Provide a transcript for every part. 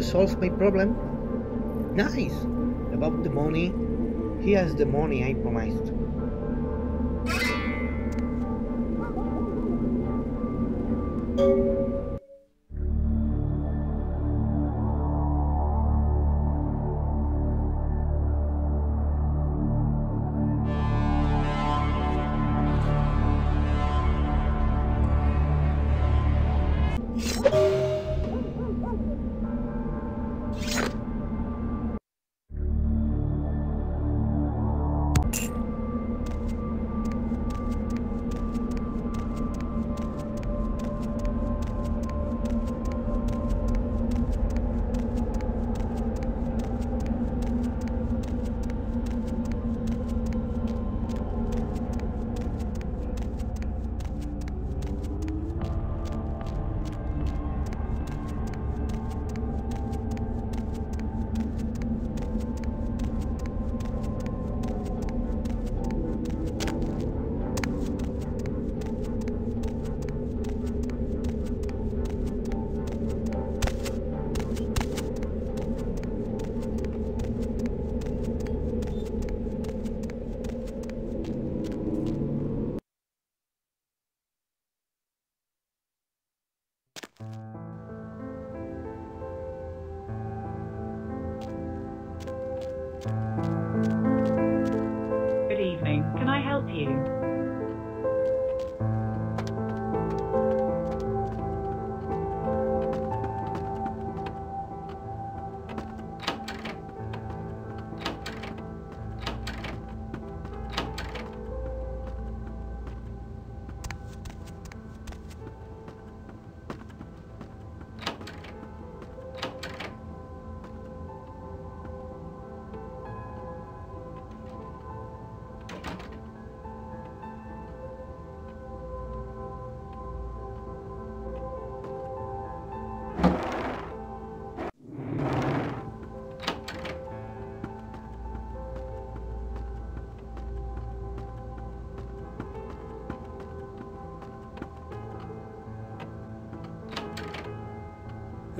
you solved my problem? Nice! About the money, here's the money I promised.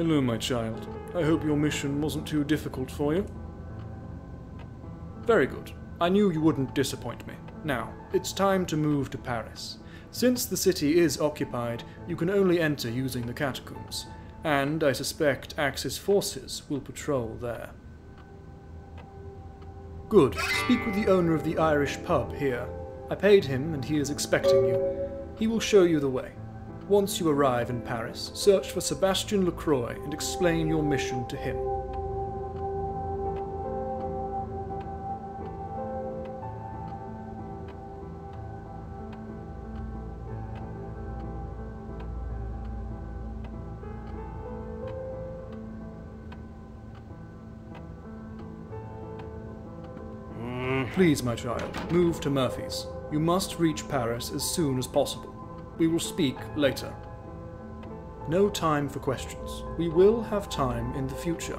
Hello, my child. I hope your mission wasn't too difficult for you. Very good. I knew you wouldn't disappoint me. Now, it's time to move to Paris. Since the city is occupied, you can only enter using the catacombs, and I suspect Axis forces will patrol there. Good. Speak with the owner of the Irish pub here. I paid him, and he is expecting you. He will show you the way. Once you arrive in Paris, search for Sebastian Lacroix and explain your mission to him. Mm-hmm. Please, my child, move to Murphy's. You must reach Paris as soon as possible. We will speak later. No time for questions. We will have time in the future.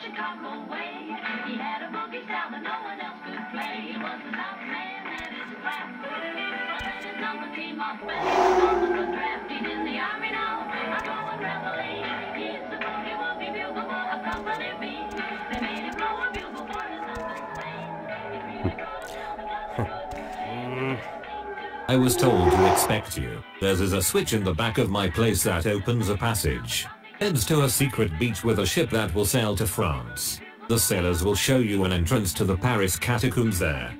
Chicago way. He had a boogie style that no one else could play. He was the top man at his he was good draft. He's in the army now. Rapidly. He's the boogie woogie bugle Company B. They made him blow a bugle for his I was told to expect you. There's a switch in the back of my place that opens a passage. Heads to a secret beach with a ship that will sail to France. The sailors will show you an entrance to the Paris catacombs there.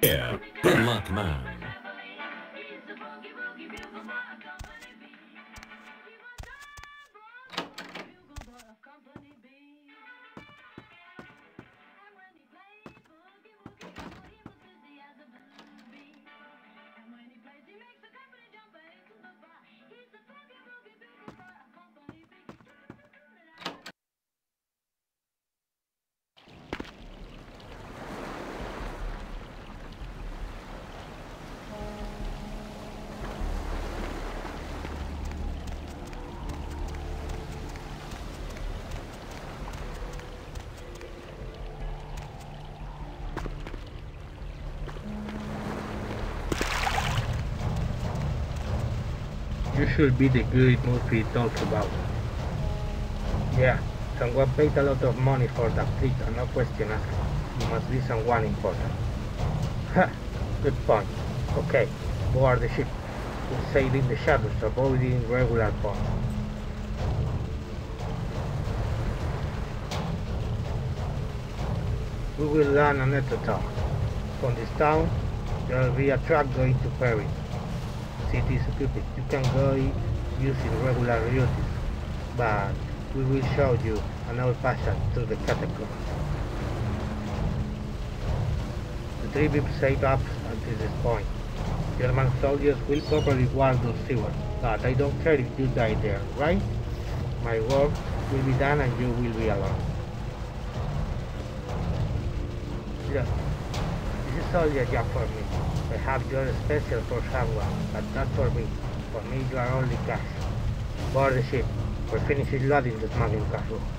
Here, good luck, man. You should be the good movie talks about. Yeah, someone paid a lot of money for that fleet and no question asked. You must be someone important. Ha! Good point. Okay, board the ship. We'll sail in the shadows, avoiding regular bombs. We will land on Etretat. From this town, there will be a truck going to Paris. Is occupied. You can go using regular routes, but we will show you another passage through the catacombs. The three people set up until this point. German soldiers will probably guard those sewers, but I don't care if you die there, right? My work will be done and you will be alone. This is a job for me. Perhaps you're special for someone, but not for me. For me, you are only cash. Board the ship. We're finishing loading the smuggling cargo.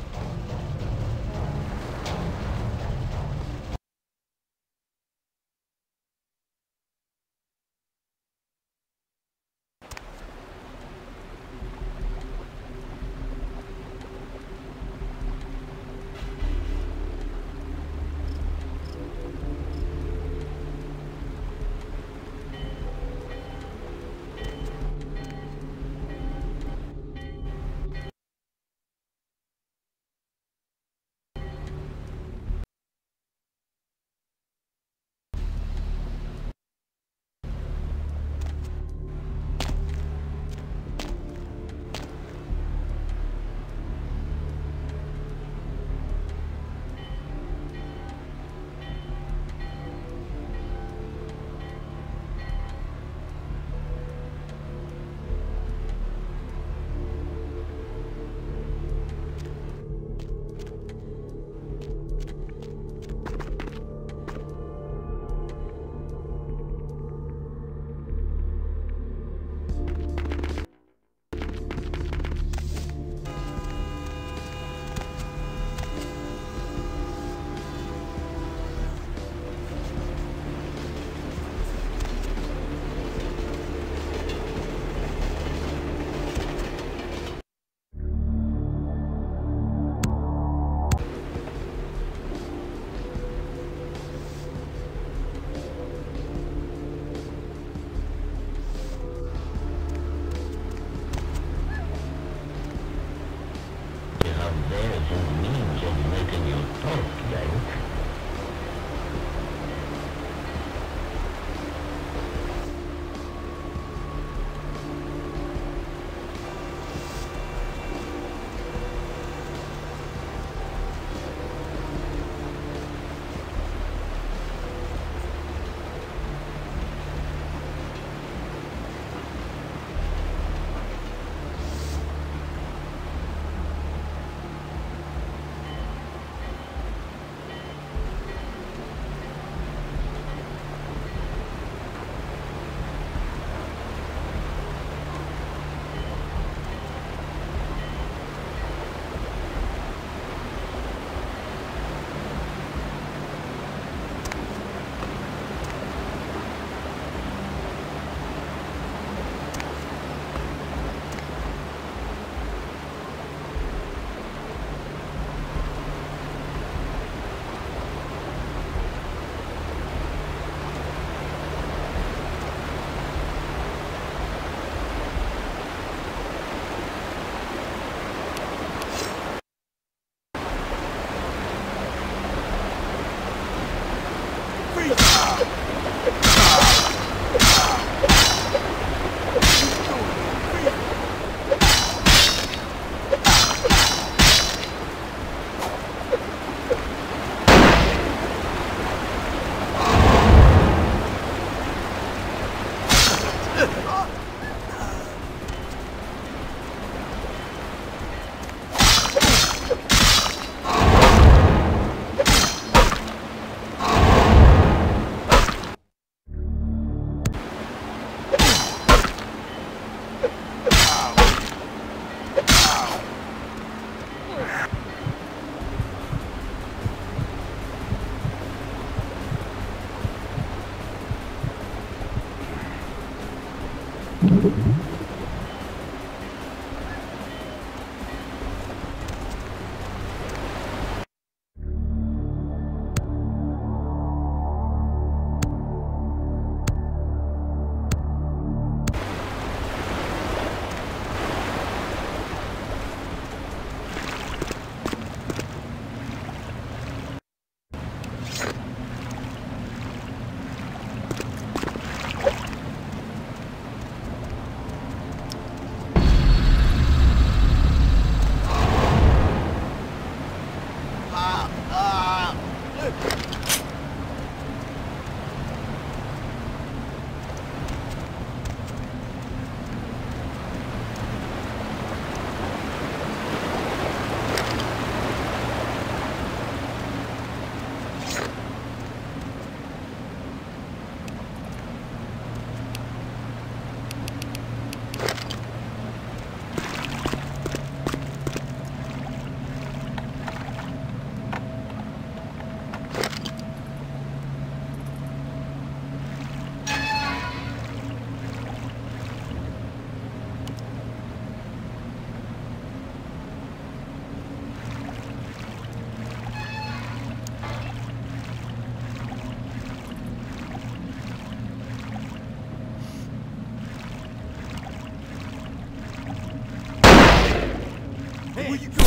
Where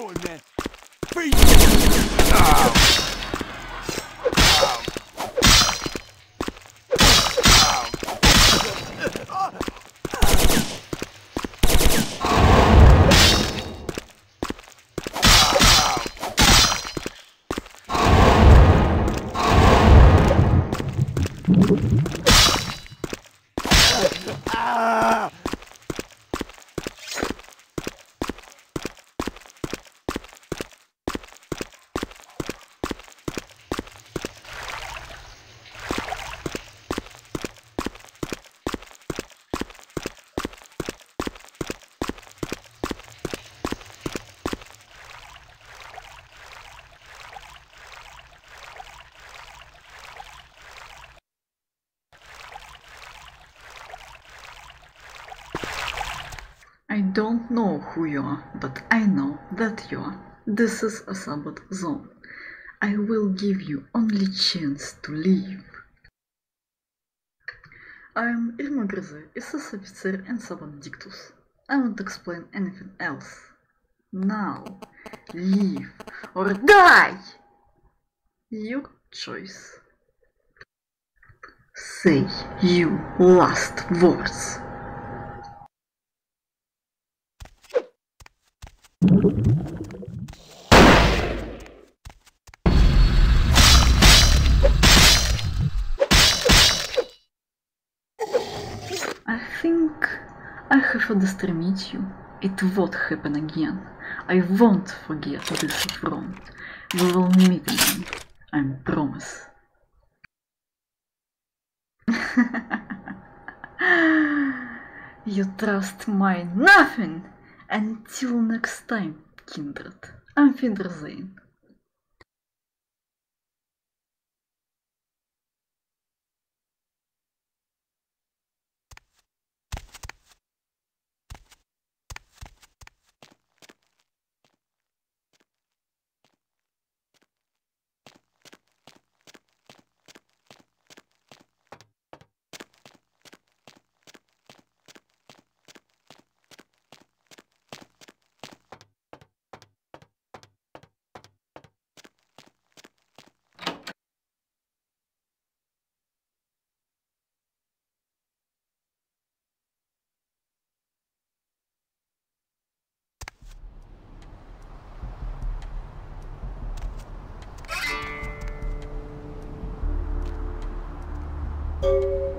doing, man? Freeze! Oh. Oh. Know who you are, but I know that you are. This is a Sabbat zone. I will give you only chance to leave. I am Irma Grese, SS officer and Sabbat Ductus. I won't explain anything else. Now, leave or die! Your choice. Say you last words. I think I have you. It won't happen again. I won't forget this affront. We will meet again. I promise. you trust my nothing! Until next time, kindred. I'm Wiedersehen. you